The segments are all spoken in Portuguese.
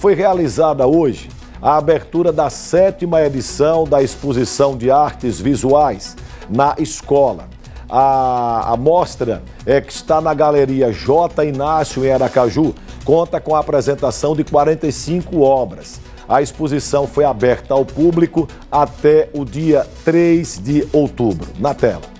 foi realizada hoje a abertura da sétima edição da exposição de artes visuais na escola. A, a mostra é, que está na Galeria J. Inácio, em Aracaju, conta com a apresentação de 45 obras. A exposição foi aberta ao público até o dia 3 de outubro. Na tela.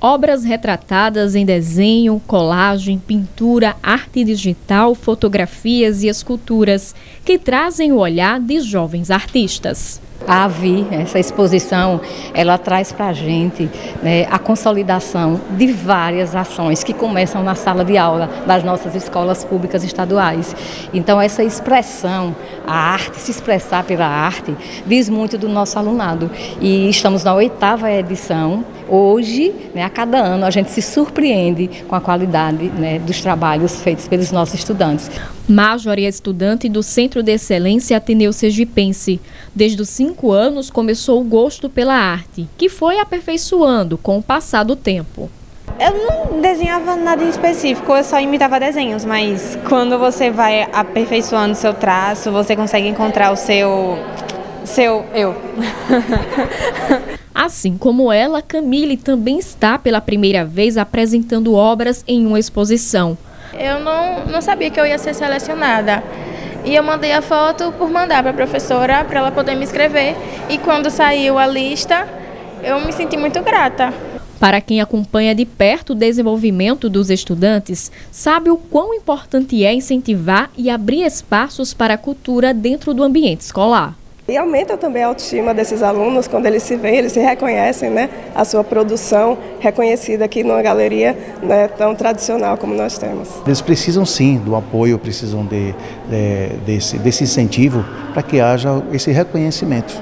Obras retratadas em desenho, colagem, pintura, arte digital, fotografias e esculturas, que trazem o olhar de jovens artistas. A AVI, essa exposição, ela traz para a gente né, a consolidação de várias ações que começam na sala de aula das nossas escolas públicas estaduais. Então, essa expressão, a arte, se expressar pela arte, diz muito do nosso alunado. E estamos na oitava edição. Hoje, né, a cada ano, a gente se surpreende com a qualidade né, dos trabalhos feitos pelos nossos estudantes. Major é estudante do Centro de Excelência Ateneu Sergipense. Desde os cinco anos começou o gosto pela arte, que foi aperfeiçoando com o passar do tempo. Eu não desenhava nada em específico, eu só imitava desenhos, mas quando você vai aperfeiçoando seu traço, você consegue encontrar o seu seu eu. Assim como ela, Camille também está pela primeira vez apresentando obras em uma exposição. Eu não, não sabia que eu ia ser selecionada. E eu mandei a foto por mandar para a professora para ela poder me escrever. E quando saiu a lista, eu me senti muito grata. Para quem acompanha de perto o desenvolvimento dos estudantes, sabe o quão importante é incentivar e abrir espaços para a cultura dentro do ambiente escolar. E aumenta também a autoestima desses alunos quando eles se veem, eles se reconhecem, né? A sua produção reconhecida aqui numa galeria né, tão tradicional como nós temos. Eles precisam sim do apoio, precisam de, de desse, desse incentivo para que haja esse reconhecimento.